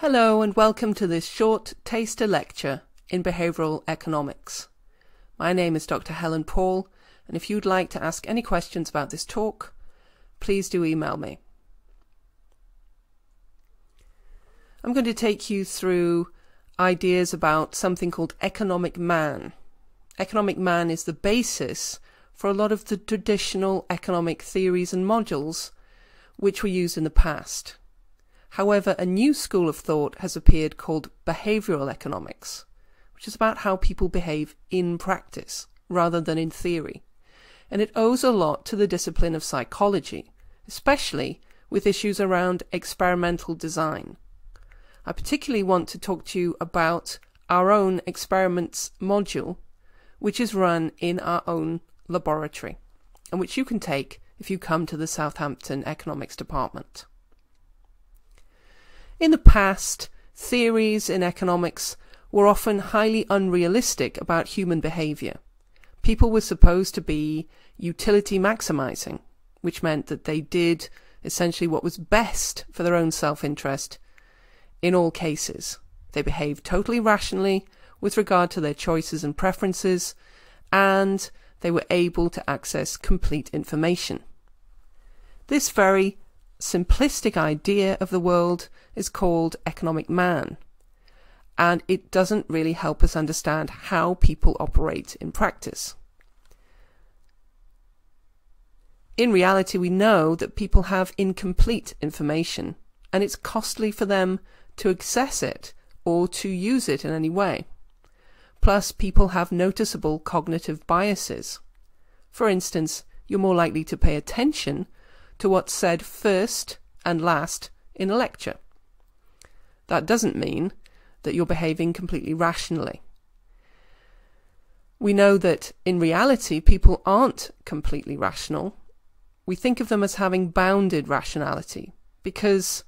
Hello and welcome to this short taster lecture in behavioral economics. My name is Dr. Helen Paul, and if you'd like to ask any questions about this talk, please do email me. I'm going to take you through ideas about something called economic man. Economic man is the basis for a lot of the traditional economic theories and modules which were used in the past. However, a new school of thought has appeared called behavioral economics, which is about how people behave in practice rather than in theory. And it owes a lot to the discipline of psychology, especially with issues around experimental design. I particularly want to talk to you about our own experiments module, which is run in our own laboratory, and which you can take if you come to the Southampton Economics Department. In the past, theories in economics were often highly unrealistic about human behavior. People were supposed to be utility maximizing, which meant that they did essentially what was best for their own self interest in all cases. They behaved totally rationally with regard to their choices and preferences, and they were able to access complete information. This very simplistic idea of the world is called economic man. And it doesn't really help us understand how people operate in practice. In reality, we know that people have incomplete information, and it's costly for them to access it or to use it in any way. Plus, people have noticeable cognitive biases. For instance, you're more likely to pay attention to what's said first and last in a lecture. That doesn't mean that you're behaving completely rationally. We know that in reality, people aren't completely rational. We think of them as having bounded rationality because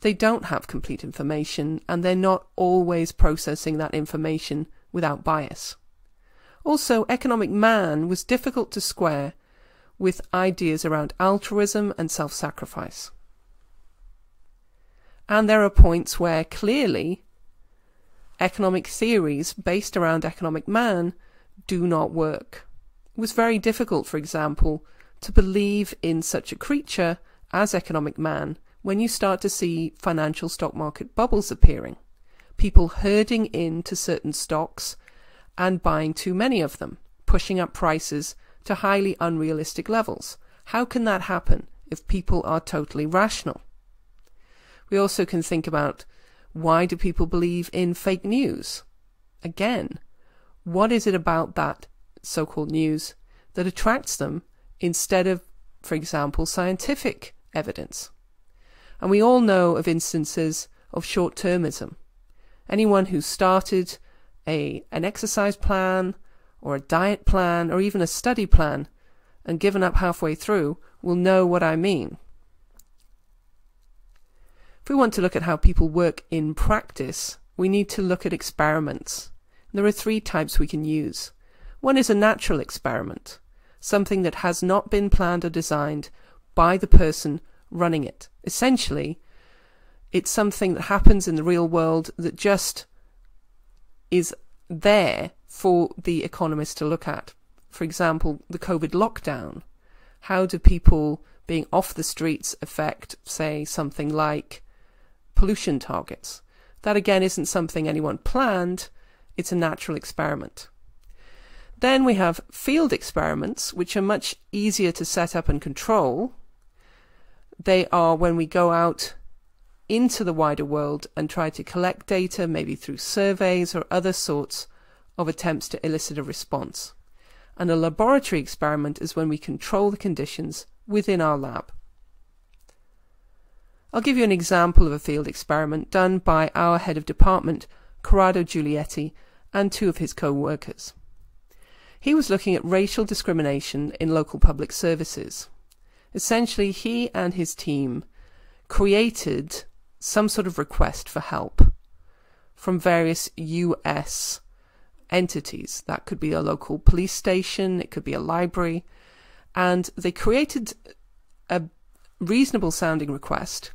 they don't have complete information and they're not always processing that information without bias. Also, economic man was difficult to square with ideas around altruism and self sacrifice. And there are points where clearly economic theories based around economic man do not work. It was very difficult, for example, to believe in such a creature as economic man when you start to see financial stock market bubbles appearing, people herding into certain stocks and buying too many of them, pushing up prices to highly unrealistic levels. How can that happen if people are totally rational? We also can think about why do people believe in fake news? Again, what is it about that so called news that attracts them instead of, for example, scientific evidence? And we all know of instances of short termism. Anyone who started a, an exercise plan or a diet plan or even a study plan and given up halfway through will know what I mean. If we want to look at how people work in practice, we need to look at experiments. There are three types we can use. One is a natural experiment, something that has not been planned or designed by the person running it. Essentially, it's something that happens in the real world that just is there for the economists to look at. For example, the COVID lockdown. How do people being off the streets affect, say, something like pollution targets? That again isn't something anyone planned, it's a natural experiment. Then we have field experiments, which are much easier to set up and control. They are when we go out into the wider world and try to collect data, maybe through surveys or other sorts of attempts to elicit a response. And a laboratory experiment is when we control the conditions within our lab. I'll give you an example of a field experiment done by our head of department, Corrado Giulietti, and two of his co-workers. He was looking at racial discrimination in local public services. Essentially, he and his team created some sort of request for help from various US entities. That could be a local police station, it could be a library. And they created a reasonable sounding request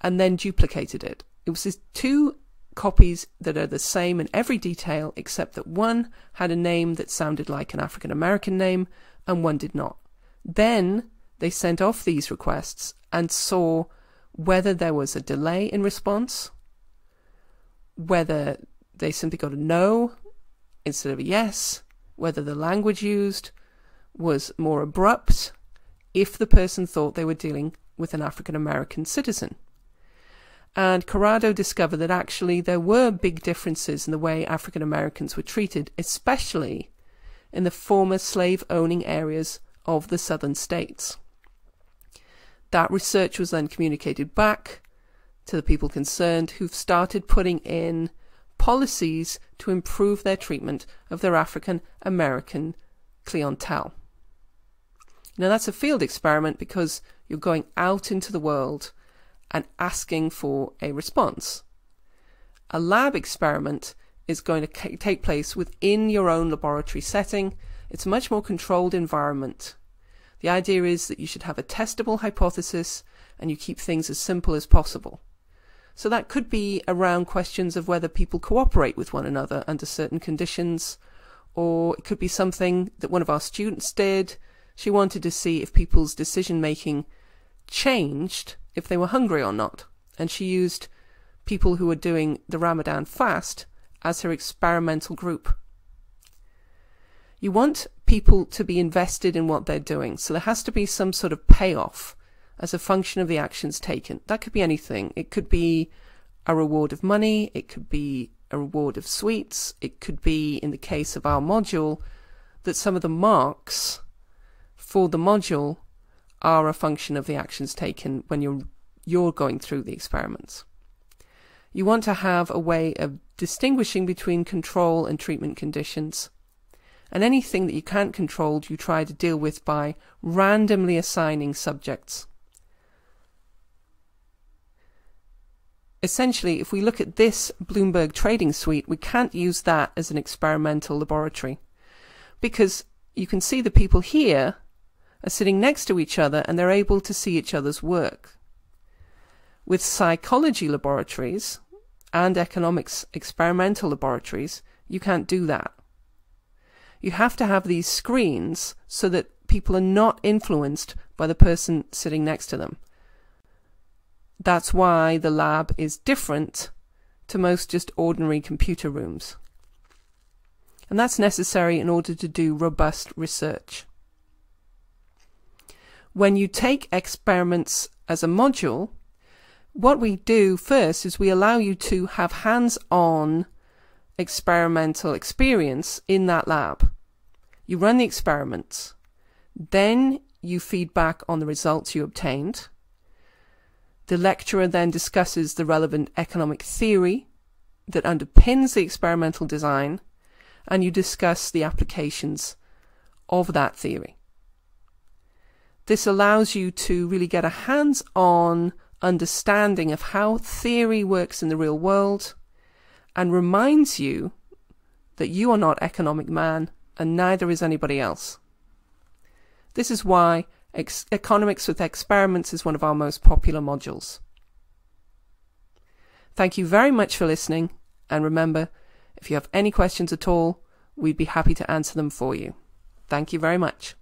and then duplicated it. it was two copies that are the same in every detail except that one had a name that sounded like an African American name and one did not. Then they sent off these requests and saw whether there was a delay in response, whether they simply got a no instead of a yes, whether the language used was more abrupt, if the person thought they were dealing with an African American citizen. And Corrado discovered that actually there were big differences in the way African Americans were treated, especially in the former slave owning areas of the southern states. That research was then communicated back to the people concerned who've started putting in policies to improve their treatment of their African American clientele. Now, that's a field experiment because you're going out into the world and asking for a response. A lab experiment is going to take place within your own laboratory setting. It's a much more controlled environment. The idea is that you should have a testable hypothesis and you keep things as simple as possible. So that could be around questions of whether people cooperate with one another under certain conditions, or it could be something that one of our students did. She wanted to see if people's decision making changed if they were hungry or not. And she used people who were doing the Ramadan fast as her experimental group. You want people to be invested in what they're doing, so there has to be some sort of payoff as a function of the actions taken. That could be anything. It could be a reward of money, it could be a reward of sweets, it could be, in the case of our module, that some of the marks for the module are a function of the actions taken when you're you're going through the experiments. You want to have a way of distinguishing between control and treatment conditions. And anything that you can't control, you try to deal with by randomly assigning subjects. Essentially, if we look at this Bloomberg trading suite, we can't use that as an experimental laboratory because you can see the people here are sitting next to each other and they're able to see each other's work. With psychology laboratories and economics experimental laboratories, you can't do that. You have to have these screens so that people are not influenced by the person sitting next to them. That's why the lab is different to most just ordinary computer rooms. And that's necessary in order to do robust research. When you take experiments as a module, what we do first is we allow you to have hands-on experimental experience in that lab. You run the experiments, then you feed back on the results you obtained. The lecturer then discusses the relevant economic theory that underpins the experimental design, and you discuss the applications of that theory. This allows you to really get a hands on understanding of how theory works in the real world and reminds you that you are not economic man and neither is anybody else. This is why ex- Economics with Experiments is one of our most popular modules. Thank you very much for listening, and remember, if you have any questions at all, we'd be happy to answer them for you. Thank you very much.